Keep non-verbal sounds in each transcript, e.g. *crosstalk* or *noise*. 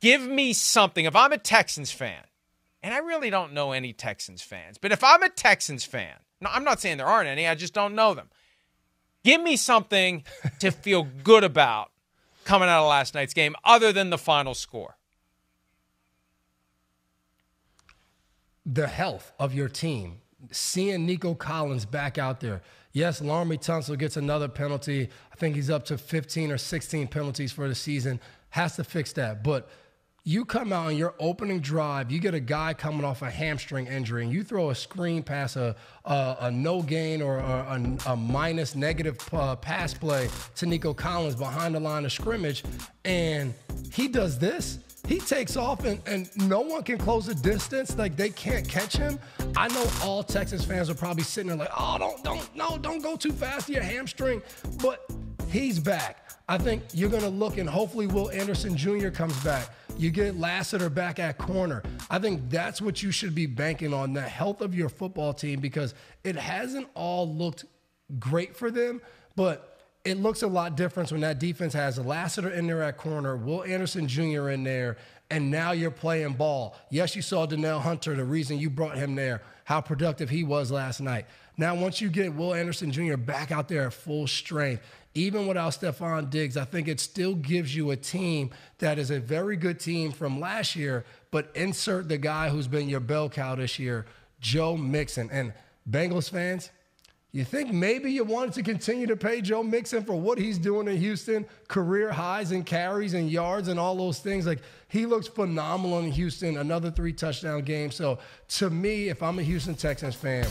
Give me something. If I'm a Texans fan, and I really don't know any Texans fans, but if I'm a Texans fan, no, I'm not saying there aren't any, I just don't know them. Give me something *laughs* to feel good about coming out of last night's game other than the final score. The health of your team. Seeing Nico Collins back out there. Yes, Laremy Tunsil gets another penalty. I think he's up to 15 or 16 penalties for the season. Has to fix that. But you come out in your opening drive, you get a guy coming off a hamstring injury, and you throw a screen pass, a, a, a no gain or a, a, minus negative uh, pass play to Nico Collins behind the line of scrimmage, and he does this. He takes off and, and no one can close the distance. Like they can't catch him. I know all Texas fans are probably sitting there like, oh, don't, don't, no, don't go too fast to your hamstring. But he's back. I think you're going to look and hopefully Will Anderson Jr. comes back. You get Lassiter back at corner. I think that's what you should be banking on the health of your football team because it hasn't all looked great for them, but it looks a lot different when that defense has Lassiter in there at corner, Will Anderson Jr. in there, and now you're playing ball. Yes, you saw Danielle Hunter, the reason you brought him there, how productive he was last night. Now, once you get Will Anderson Jr. back out there at full strength, even without Stefon Diggs, I think it still gives you a team that is a very good team from last year, but insert the guy who's been your bell cow this year, Joe Mixon. And Bengals fans, you think maybe you wanted to continue to pay Joe Mixon for what he's doing in Houston, career highs and carries and yards and all those things? Like he looks phenomenal in Houston, another three touchdown game. So to me, if I'm a Houston Texans fan,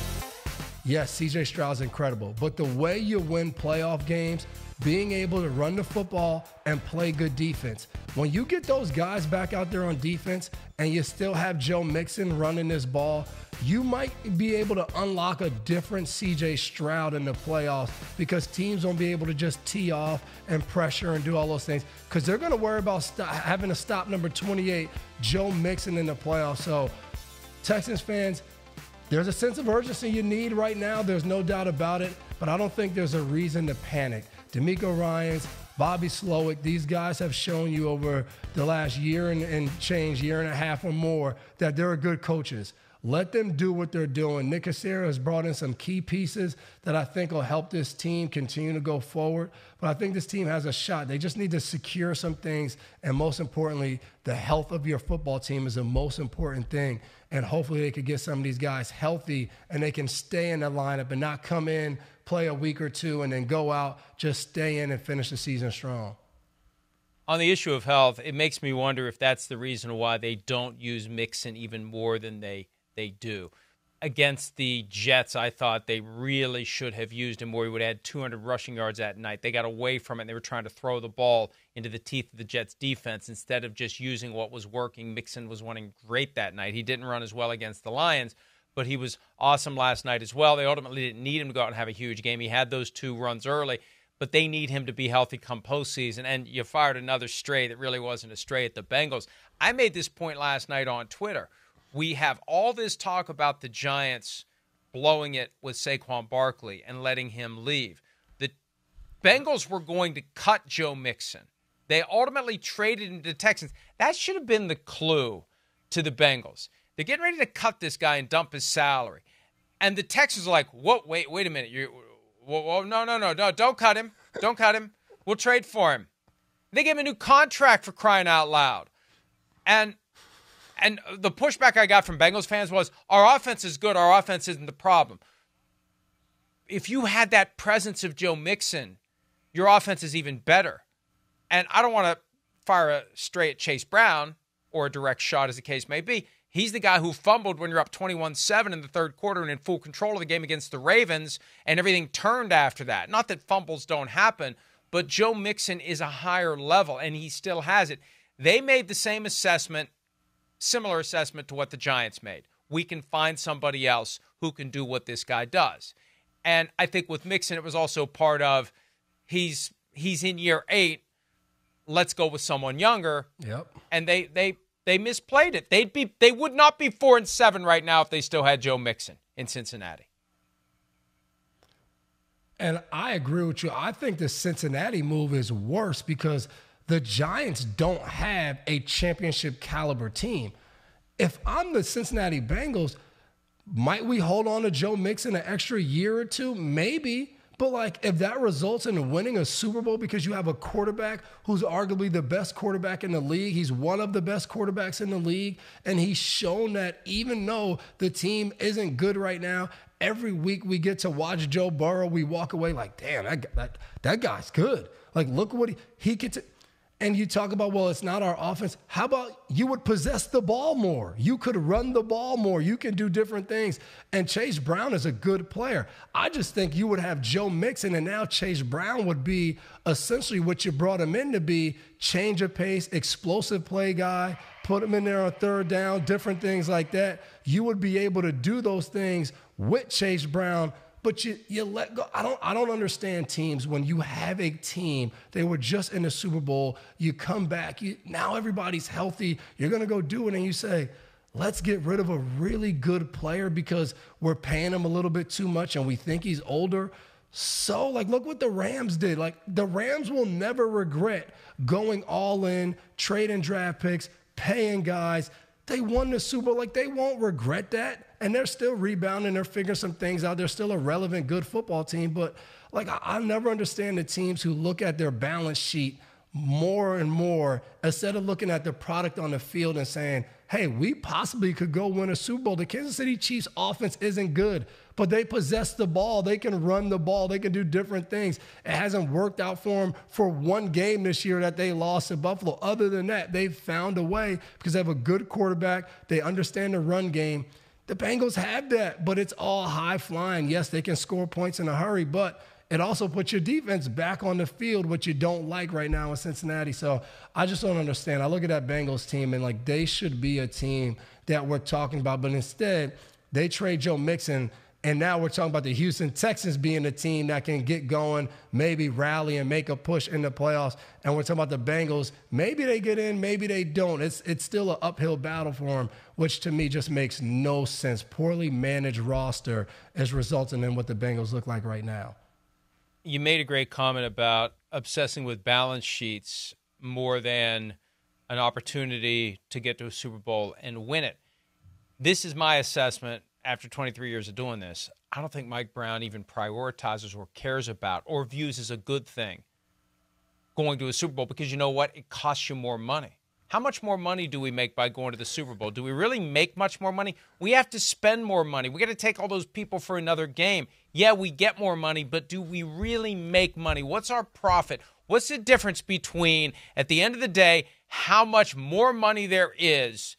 yes, CJ Stroud's incredible. But the way you win playoff games, being able to run the football and play good defense. When you get those guys back out there on defense and you still have Joe Mixon running this ball, you might be able to unlock a different CJ Stroud in the playoffs because teams won't be able to just tee off and pressure and do all those things because they're going to worry about having to stop number 28, Joe Mixon, in the playoffs. So, Texans fans, there's a sense of urgency you need right now. There's no doubt about it, but I don't think there's a reason to panic. DeMeco Ryans, Bobby Slowik, these guys have shown you over the last year and, and change, year and a half or more, that they're good coaches. Let them do what they're doing. Nick Caserio has brought in some key pieces that I think will help this team continue to go forward. But I think this team has a shot. They just need to secure some things. And most importantly, the health of your football team is the most important thing. And hopefully they could get some of these guys healthy and they can stay in the lineup and not come in, play a week or two, and then go out, just stay in and finish the season strong on the issue of health, it makes me wonder if that's the reason why they don't use Mixon even more than they they do. Against the Jets, I thought they really should have used him where he would add 200 rushing yards that night. They got away from it. And They were trying to throw the ball into the teeth of the Jets defense instead of just using what was working. Mixon was running great that night. He didn't run as well against the Lions, but he was awesome last night as well. They ultimately didn't need him to go out and have a huge game. He had those two runs early, but they need him to be healthy come postseason. And you fired another stray that really wasn't a stray at the Bengals. I made this point last night on Twitter we have all this talk about the Giants blowing it with Saquon Barkley and letting him leave. The Bengals were going to cut Joe Mixon. They ultimately traded him to the Texans. That should have been the clue to the Bengals. They're getting ready to cut this guy and dump his salary. And the Texans are like, "What? Wait, wait a minute. You, whoa, whoa, no, no, no, no! Don't cut him. Don't cut him. We'll trade for him." They gave him a new contract for crying out loud. And and the pushback I got from Bengals fans was our offense is good, our offense isn't the problem. If you had that presence of Joe Mixon, your offense is even better. And I don't want to fire a straight at Chase Brown or a direct shot, as the case may be. He's the guy who fumbled when you're up 21 7 in the third quarter and in full control of the game against the Ravens, and everything turned after that. Not that fumbles don't happen, but Joe Mixon is a higher level, and he still has it. They made the same assessment similar assessment to what the Giants made. We can find somebody else who can do what this guy does. And I think with Mixon, it was also part of he's he's in year eight. Let's go with someone younger. Yep. And they they they misplayed it. They'd be they would not be four and seven right now if they still had Joe Mixon in Cincinnati. And I agree with you. I think the Cincinnati move is worse because the Giants don't have a championship caliber team. If I'm the Cincinnati Bengals, might we hold on to Joe Mixon an extra year or two? Maybe. But like if that results in winning a Super Bowl because you have a quarterback who's arguably the best quarterback in the league, he's one of the best quarterbacks in the league, and he's shown that even though the team isn't good right now, every week we get to watch Joe Burrow, we walk away like, damn, that that, that guy's good. Like look what he he gets. And you talk about, well, it's not our offense. How about you would possess the ball more? You could run the ball more. You can do different things. And Chase Brown is a good player. I just think you would have Joe Mixon, and now Chase Brown would be essentially what you brought him in to be change of pace, explosive play guy, put him in there on third down, different things like that. You would be able to do those things with Chase Brown but you you let go. I don't I don't understand teams when you have a team. They were just in the Super Bowl. You come back. You now everybody's healthy. You're gonna go do it, and you say, let's get rid of a really good player because we're paying him a little bit too much, and we think he's older. So, like, look what the Rams did. Like, the Rams will never regret going all in, trading draft picks, paying guys. They won the Super Bowl. Like, they won't regret that and they're still rebounding. They're figuring some things out. They're still a relevant, good football team. But like, I, I never understand the teams who look at their balance sheet more and more instead of looking at the product on the field and saying, hey, we possibly could go win a Super Bowl. The Kansas City Chiefs offense isn't good, but they possess the ball. They can run the ball. They can do different things. It hasn't worked out for them for one game this year that they lost to Buffalo. Other than that, they've found a way because they have a good quarterback. They understand the run game. The Bengals have that, but it's all high flying. Yes, they can score points in a hurry, but it also puts your defense back on the field, which you don't like right now in Cincinnati. So I just don't understand. I look at that Bengals team and like they should be a team that we're talking about, but instead they trade Joe Mixon and now we're talking about the Houston Texans being a team that can get going, maybe rally and make a push in the playoffs. And we're talking about the Bengals. Maybe they get in, maybe they don't. It's it's still an uphill battle for them, which to me just makes no sense. Poorly managed roster is resulting in what the Bengals look like right now. You made a great comment about obsessing with balance sheets more than an opportunity to get to a Super Bowl and win it. This is my assessment after 23 years of doing this, I don't think Mike Brown even prioritizes or cares about or views as a good thing going to a Super Bowl because you know what? It costs you more money. How much more money do we make by going to the Super Bowl? Do we really make much more money? We have to spend more money. We got to take all those people for another game. Yeah, we get more money, but do we really make money? What's our profit? What's the difference between, at the end of the day, how much more money there is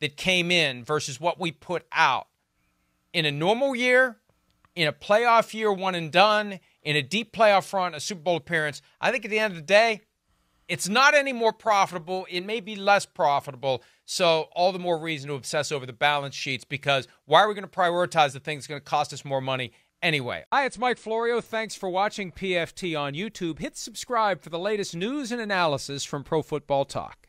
that came in versus what we put out? in a normal year, in a playoff year, one and done, in a deep playoff run, a Super Bowl appearance, I think at the end of the day, it's not any more profitable. It may be less profitable. So, all the more reason to obsess over the balance sheets because why are we going to prioritize the thing that's going to cost us more money anyway? Hi, it's Mike Florio. Thanks for watching PFT on YouTube. Hit subscribe for the latest news and analysis from Pro Football Talk.